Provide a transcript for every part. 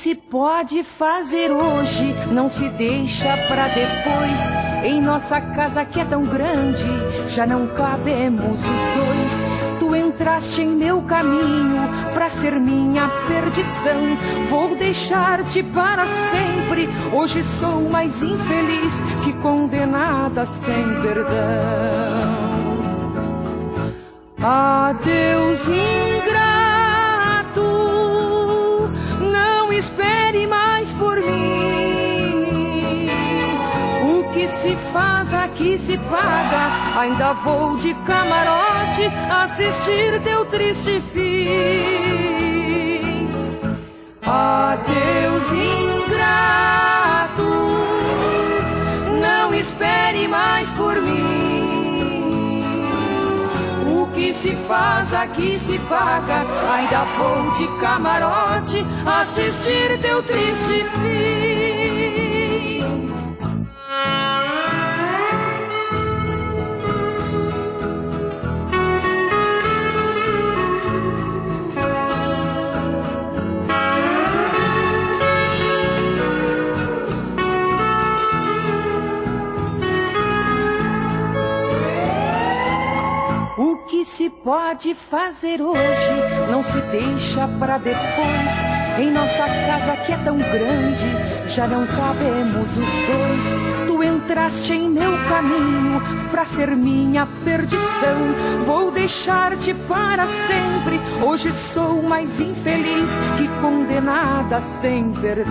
se pode fazer hoje não se deixa pra depois. Em nossa casa que é tão grande, já não cabemos os dois. Tu entraste em meu caminho pra ser minha perdição. Vou deixar-te para sempre. Hoje sou mais infeliz que condenada sem perdão. Adeus, se faz aqui se paga. Ainda vou de camarote assistir teu triste fim. Adeus, ingrato. Não espere mais por mim que se faz aqui se paga. Ainda vou de camarote assistir teu triste fim. O que se pode fazer hoje não se deixa para depois. Em nossa casa que é tão grande, já não cabemos os dois. Tu entraste em meu caminho pra ser minha perdição. Vou deixar-te para sempre. Hoje sou mais infeliz que condenada sem perdão.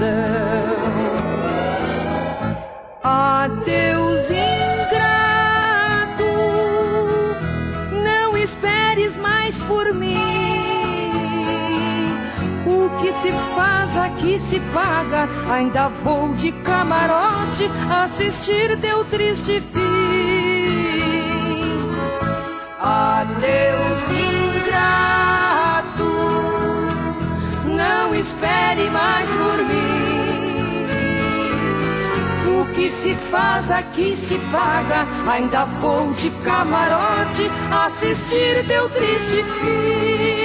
Adeus, Que se faz aqui se paga. Ainda vou de camarote assistir teu triste fim. Adeus, ingrato. Não espere mais por mim. O que se faz aqui se paga. Ainda vou de camarote assistir teu triste fim.